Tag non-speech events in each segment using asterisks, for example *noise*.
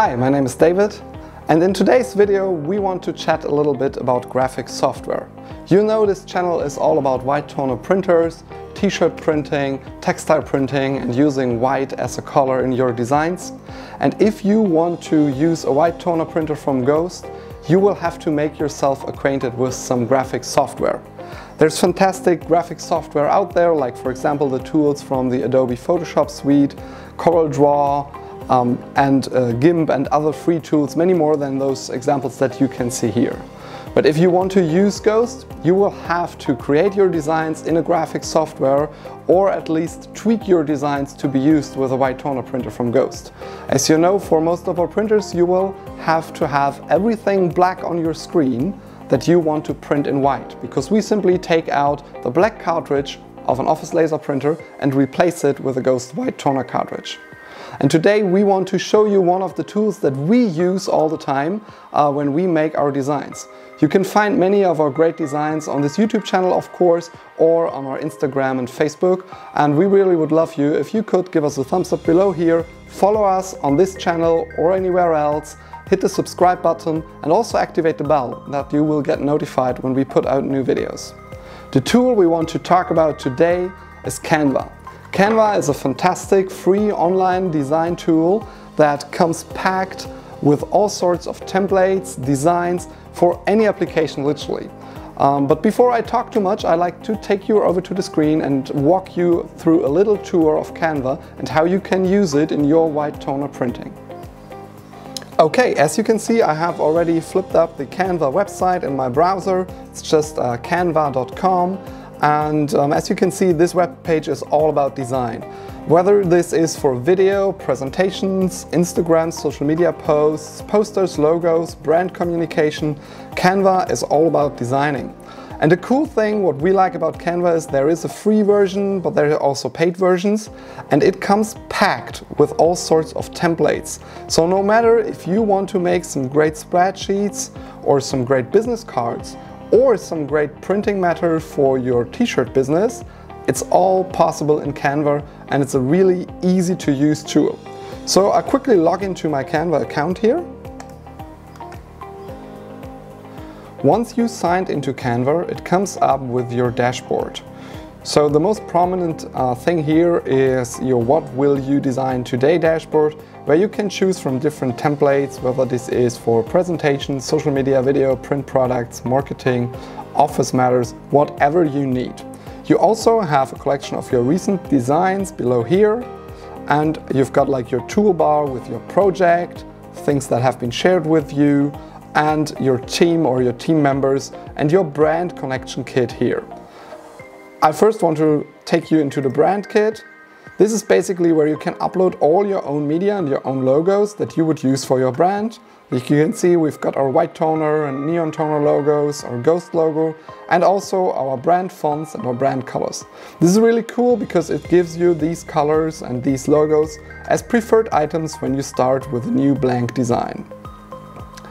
Hi, my name is David and in today's video we want to chat a little bit about graphic software. You know this channel is all about white toner printers, t-shirt printing, textile printing and using white as a color in your designs. And if you want to use a white toner printer from Ghost, you will have to make yourself acquainted with some graphic software. There's fantastic graphic software out there, like for example the tools from the Adobe Photoshop suite, CorelDRAW, um, and uh, GIMP and other free tools, many more than those examples that you can see here. But if you want to use Ghost, you will have to create your designs in a graphic software or at least tweak your designs to be used with a white toner printer from Ghost. As you know, for most of our printers, you will have to have everything black on your screen that you want to print in white because we simply take out the black cartridge of an office laser printer and replace it with a Ghost white toner cartridge. And today we want to show you one of the tools that we use all the time uh, when we make our designs. You can find many of our great designs on this YouTube channel, of course, or on our Instagram and Facebook. And we really would love you if you could give us a thumbs up below here, follow us on this channel or anywhere else, hit the subscribe button and also activate the bell that you will get notified when we put out new videos. The tool we want to talk about today is Canva. Canva is a fantastic free online design tool that comes packed with all sorts of templates, designs for any application literally. Um, but before I talk too much, I like to take you over to the screen and walk you through a little tour of Canva and how you can use it in your white toner printing. Okay, as you can see, I have already flipped up the Canva website in my browser. It's just uh, canva.com. And um, as you can see, this web page is all about design. Whether this is for video, presentations, Instagram, social media posts, posters, logos, brand communication, Canva is all about designing. And the cool thing, what we like about Canva is there is a free version, but there are also paid versions, and it comes packed with all sorts of templates. So no matter if you want to make some great spreadsheets or some great business cards, or some great printing matter for your t-shirt business, it's all possible in Canva and it's a really easy to use tool. So I quickly log into my Canva account here. Once you signed into Canva, it comes up with your dashboard. So the most prominent uh, thing here is your what will you design today dashboard where you can choose from different templates whether this is for presentations, social media, video, print products, marketing, office matters, whatever you need. You also have a collection of your recent designs below here and you've got like your toolbar with your project, things that have been shared with you and your team or your team members and your brand connection kit here. I first want to take you into the brand kit. This is basically where you can upload all your own media and your own logos that you would use for your brand. Like you can see, we've got our white toner and neon toner logos, our ghost logo, and also our brand fonts and our brand colors. This is really cool because it gives you these colors and these logos as preferred items when you start with a new blank design.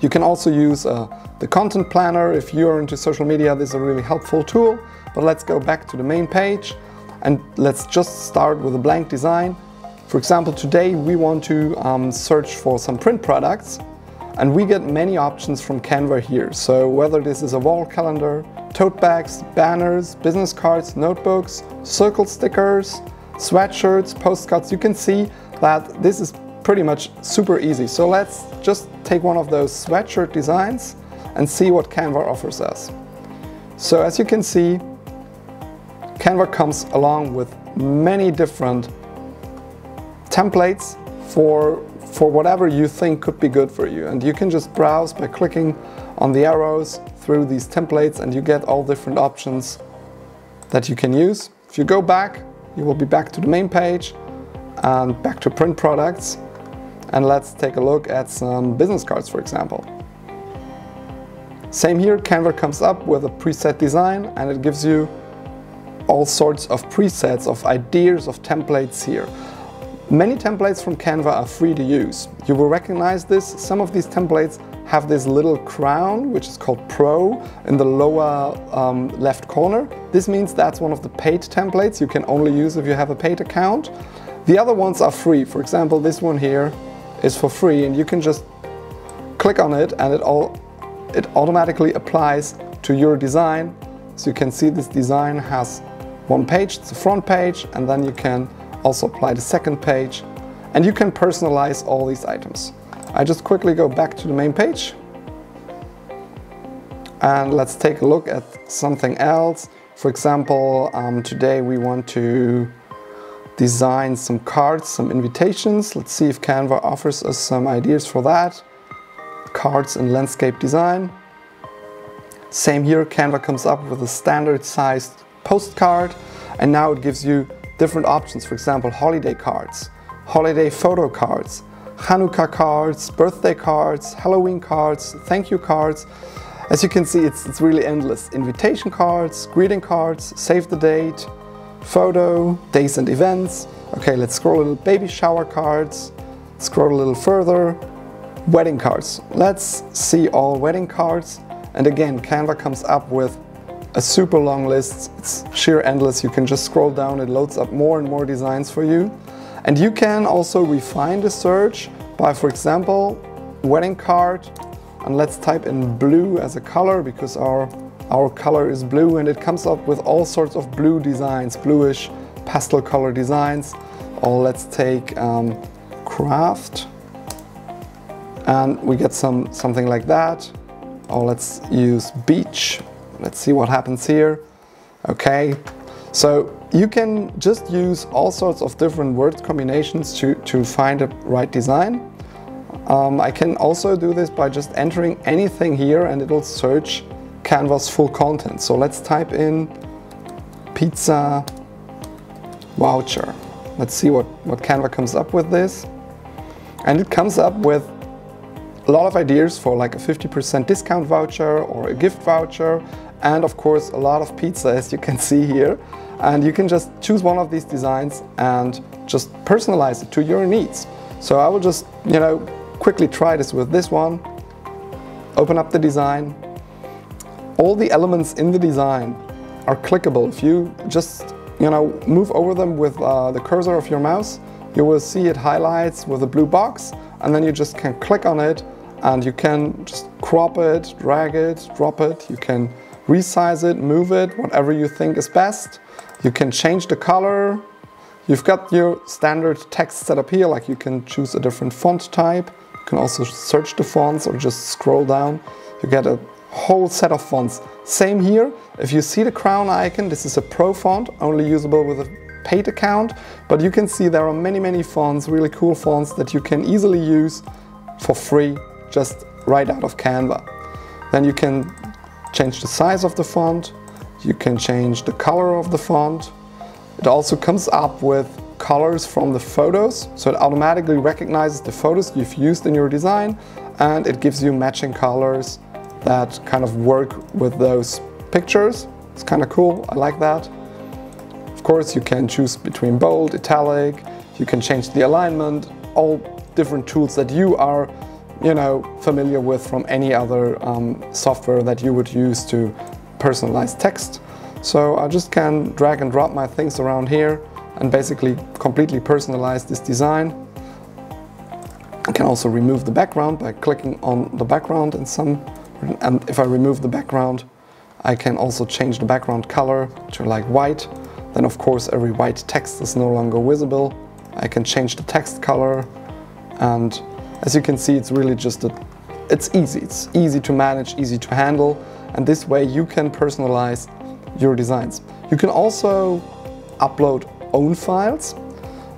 You can also use uh, the content planner if you're into social media. This is a really helpful tool. But let's go back to the main page and let's just start with a blank design. For example, today we want to um, search for some print products and we get many options from Canva here. So whether this is a wall calendar, tote bags, banners, business cards, notebooks, circle stickers, sweatshirts, postcards, you can see that this is pretty much super easy. So let's just take one of those sweatshirt designs and see what Canva offers us. So as you can see, Canva comes along with many different templates for, for whatever you think could be good for you. And you can just browse by clicking on the arrows through these templates and you get all different options that you can use. If you go back, you will be back to the main page and back to print products. And let's take a look at some business cards, for example. Same here, Canva comes up with a preset design and it gives you all sorts of presets, of ideas, of templates here. Many templates from Canva are free to use. You will recognize this. Some of these templates have this little crown, which is called Pro, in the lower um, left corner. This means that's one of the paid templates you can only use if you have a paid account. The other ones are free. For example, this one here is for free and you can just click on it and it all it automatically applies to your design. So you can see this design has one page, the front page, and then you can also apply the second page and you can personalize all these items. I just quickly go back to the main page and let's take a look at something else. For example, um, today we want to design some cards, some invitations. Let's see if Canva offers us some ideas for that. Cards in landscape design. Same here, Canva comes up with a standard sized postcard and now it gives you different options. For example, holiday cards, holiday photo cards, Hanukkah cards, birthday cards, Halloween cards, thank you cards. As you can see, it's, it's really endless. Invitation cards, greeting cards, save the date, photo, days and events. Okay, let's scroll a little baby shower cards, scroll a little further, wedding cards. Let's see all wedding cards. And again, Canva comes up with a super long list. It's sheer endless. You can just scroll down, it loads up more and more designs for you. And you can also refine the search by, for example, wedding card, and let's type in blue as a color because our our color is blue and it comes up with all sorts of blue designs, bluish pastel color designs. Or let's take um, craft and we get some something like that. Or let's use beach. Let's see what happens here. Okay, so you can just use all sorts of different word combinations to, to find a right design. Um, I can also do this by just entering anything here and it'll search Canva's full content. So let's type in pizza voucher. Let's see what, what Canva comes up with this. And it comes up with a lot of ideas for like a 50% discount voucher or a gift voucher and of course a lot of pizza as you can *laughs* see here. And you can just choose one of these designs and just personalize it to your needs. So I will just, you know, quickly try this with this one. Open up the design, all the elements in the design are clickable. If you just you know move over them with uh, the cursor of your mouse, you will see it highlights with a blue box and then you just can click on it and you can just crop it, drag it, drop it. You can resize it, move it, whatever you think is best. You can change the color. You've got your standard text set up here, like you can choose a different font type. You can also search the fonts or just scroll down. You get a whole set of fonts. Same here, if you see the crown icon, this is a pro font, only usable with a paid account, but you can see there are many, many fonts, really cool fonts that you can easily use for free, just right out of Canva. Then you can change the size of the font, you can change the color of the font. It also comes up with colors from the photos, so it automatically recognizes the photos you've used in your design and it gives you matching colors that kind of work with those pictures. It's kind of cool, I like that. Of course, you can choose between bold, italic, you can change the alignment, all different tools that you are you know, familiar with from any other um, software that you would use to personalize text. So I just can drag and drop my things around here and basically completely personalize this design. I can also remove the background by clicking on the background in some and if I remove the background, I can also change the background color to like white. Then of course every white text is no longer visible. I can change the text color and as you can see it's really just a, it's easy. It's easy to manage, easy to handle and this way you can personalize your designs. You can also upload own files.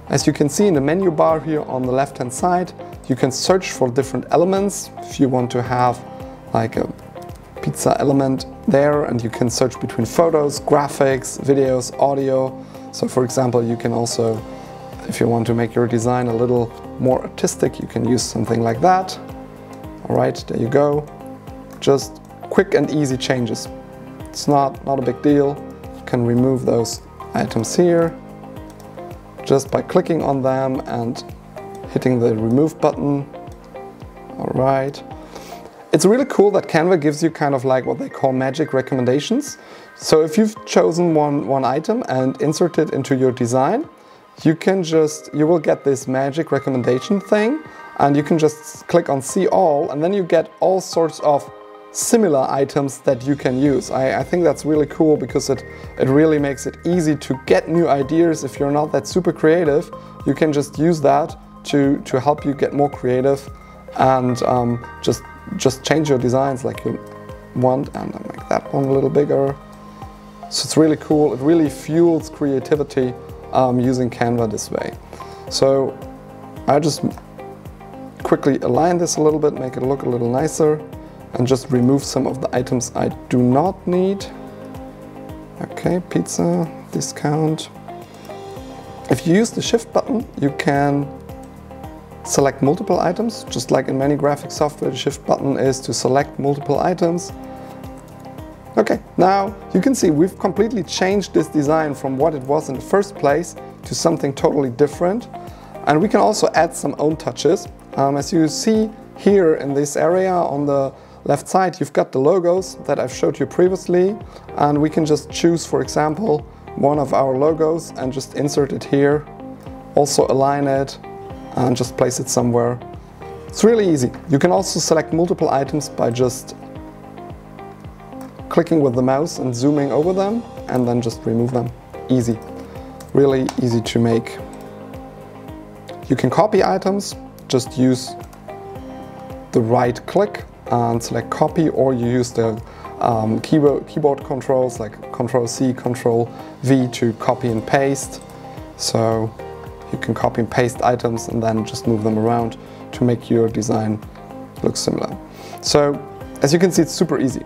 As you can see in the menu bar here on the left hand side, you can search for different elements if you want to have like a pizza element there and you can search between photos, graphics, videos, audio. So for example, you can also, if you want to make your design a little more artistic, you can use something like that. All right, there you go. Just quick and easy changes. It's not, not a big deal. You can remove those items here just by clicking on them and hitting the remove button. All right. It's really cool that Canva gives you kind of like what they call magic recommendations. So if you've chosen one, one item and insert it into your design, you can just, you will get this magic recommendation thing and you can just click on see all and then you get all sorts of similar items that you can use. I, I, think that's really cool because it, it really makes it easy to get new ideas. If you're not that super creative, you can just use that to, to help you get more creative and um, just, just change your designs like you want and make that one a little bigger. So it's really cool. It really fuels creativity um, using Canva this way. So I just quickly align this a little bit, make it look a little nicer and just remove some of the items I do not need. Okay, pizza, discount. If you use the shift button, you can select multiple items, just like in many graphic software, the shift button is to select multiple items. Now you can see we've completely changed this design from what it was in the first place to something totally different. And we can also add some own touches. Um, as you see here in this area on the left side, you've got the logos that I've showed you previously. And we can just choose, for example, one of our logos and just insert it here. Also align it and just place it somewhere. It's really easy. You can also select multiple items by just clicking with the mouse and zooming over them and then just remove them. Easy. Really easy to make. You can copy items, just use the right click and select copy or you use the um, keyboard, keyboard controls like Control C, Control V to copy and paste. So you can copy and paste items and then just move them around to make your design look similar. So as you can see, it's super easy.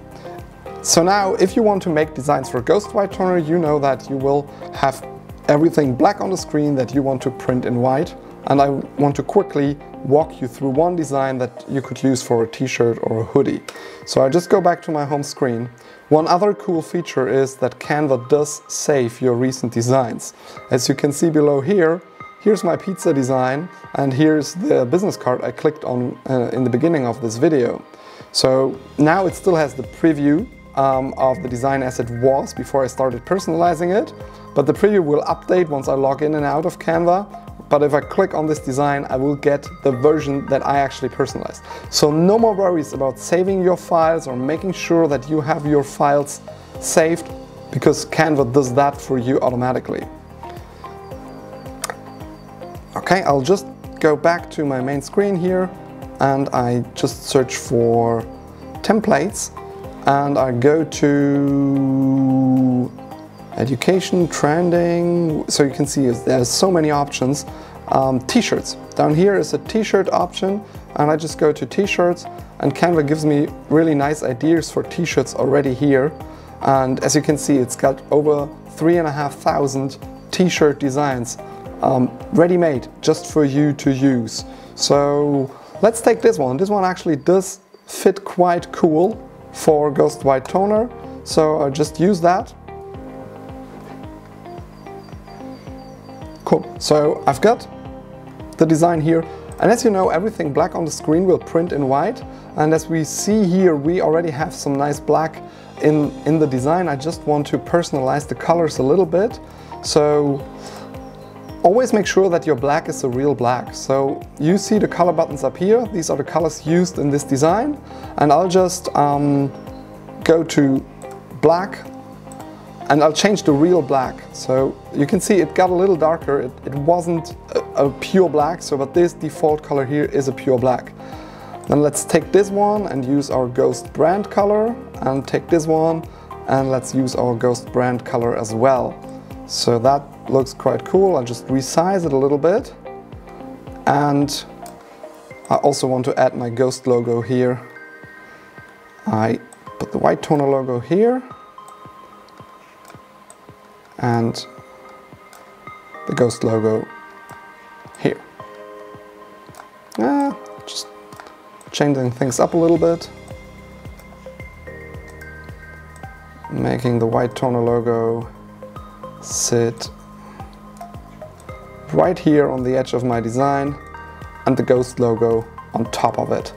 So now if you want to make designs for Ghost White Toner, you know that you will have everything black on the screen that you want to print in white. And I want to quickly walk you through one design that you could use for a t-shirt or a hoodie. So I just go back to my home screen. One other cool feature is that Canva does save your recent designs. As you can see below here, here's my pizza design and here's the business card I clicked on uh, in the beginning of this video. So now it still has the preview um, of the design as it was before I started personalizing it, but the preview will update once I log in and out of Canva. But if I click on this design, I will get the version that I actually personalized. So no more worries about saving your files or making sure that you have your files saved because Canva does that for you automatically. Okay, I'll just go back to my main screen here and I just search for templates and I go to education, trending, so you can see there's so many options. Um, t-shirts, down here is a t-shirt option and I just go to t-shirts and Canva gives me really nice ideas for t-shirts already here and as you can see it's got over three and a half thousand t-shirt designs um, ready-made just for you to use. So let's take this one. This one actually does fit quite cool for Ghost White Toner. So I just use that. Cool. So I've got the design here. And as you know, everything black on the screen will print in white. And as we see here, we already have some nice black in, in the design. I just want to personalize the colors a little bit. So Always make sure that your black is a real black. So you see the color buttons up here. These are the colors used in this design. And I'll just um, go to black and I'll change the real black. So you can see it got a little darker. It, it wasn't a, a, pure black, so but this default color here is a pure black. Then let's take this one and use our ghost brand color and take this one and let's use our ghost brand color as well. So that looks quite cool. I'll just resize it a little bit. And I also want to add my Ghost logo here. I put the white toner logo here. And the Ghost logo here. Ah, just changing things up a little bit. Making the white toner logo sit right here on the edge of my design and the ghost logo on top of it.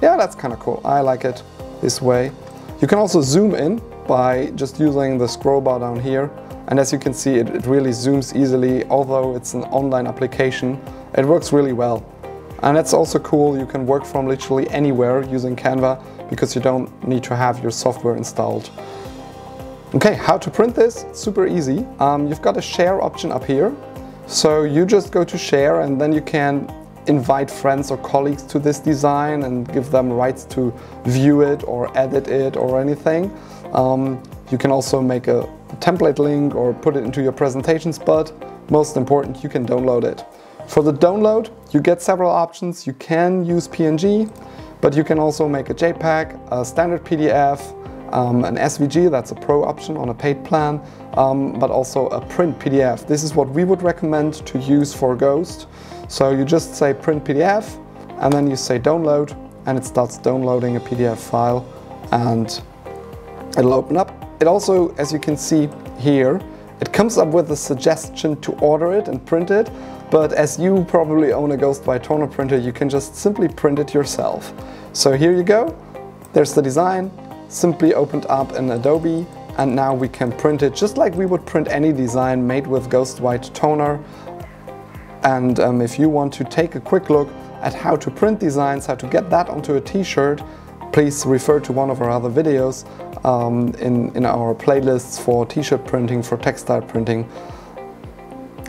Yeah, that's kind of cool. I like it this way. You can also zoom in by just using the scroll bar down here And as you can see, it, it really zooms easily, although it's an online application. It works really well. And that's also cool, you can work from literally anywhere using Canva because you don't need to have your software installed. Okay, how to print this? Super easy. Um, you've got a share option up here. So you just go to share and then you can invite friends or colleagues to this design and give them rights to view it or edit it or anything. Um, you can also make a template link or put it into your presentations, but most important, you can download it. For the download, you get several options. You can use PNG, but you can also make a JPEG, a standard PDF, um, an SVG, that's a pro option on a paid plan, um, but also a print PDF. This is what we would recommend to use for Ghost. So you just say print PDF, and then you say download, and it starts downloading a PDF file, and it'll open up. It also, as you can see here, it comes up with a suggestion to order it and print it, but as you probably own a Ghost White Toner printer, you can just simply print it yourself. So here you go, there's the design, simply opened up in Adobe, and now we can print it just like we would print any design made with Ghost White Toner. And um, if you want to take a quick look at how to print designs, how to get that onto a t-shirt, please refer to one of our other videos um, in, in our playlists for t-shirt printing, for textile printing.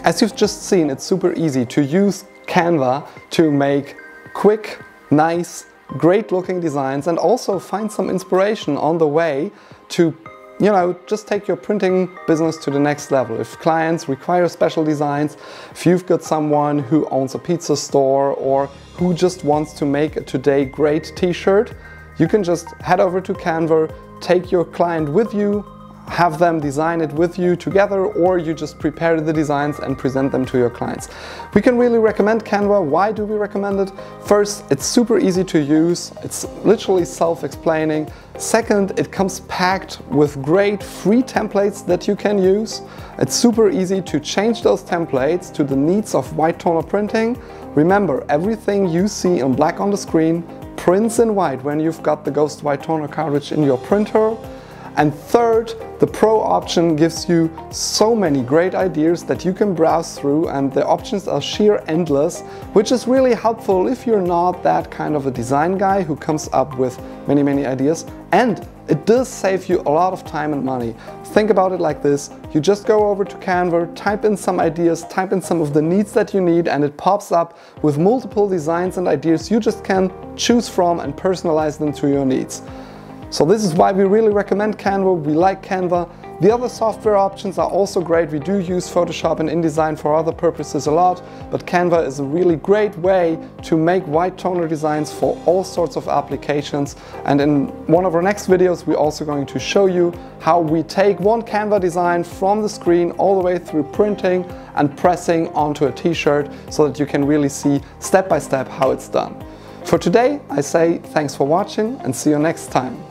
As you've just seen, it's super easy to use Canva to make quick, nice, great looking designs and also find some inspiration on the way to you know, just take your printing business to the next level. If clients require special designs, if you've got someone who owns a pizza store or who just wants to make a today great t-shirt, you can just head over to Canva, take your client with you, have them design it with you together or you just prepare the designs and present them to your clients. We can really recommend Canva. Why do we recommend it? First, it's super easy to use. It's literally self-explaining. Second, it comes packed with great free templates that you can use. It's super easy to change those templates to the needs of white toner printing. Remember, everything you see in black on the screen prints in white when you've got the Ghost White Toner cartridge in your printer. And third, the Pro option gives you so many great ideas that you can browse through and the options are sheer endless, which is really helpful if you're not that kind of a design guy who comes up with many, many ideas. And it does save you a lot of time and money. Think about it like this. You just go over to Canva, type in some ideas, type in some of the needs that you need and it pops up with multiple designs and ideas you just can choose from and personalize them to your needs. So this is why we really recommend Canva, we like Canva. The other software options are also great. We do use Photoshop and InDesign for other purposes a lot, but Canva is a really great way to make white toner designs for all sorts of applications. And in one of our next videos, we're also going to show you how we take one Canva design from the screen all the way through printing and pressing onto a t-shirt so that you can really see step by step how it's done. For today, I say thanks for watching and see you next time.